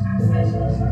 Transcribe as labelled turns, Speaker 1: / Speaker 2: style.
Speaker 1: You.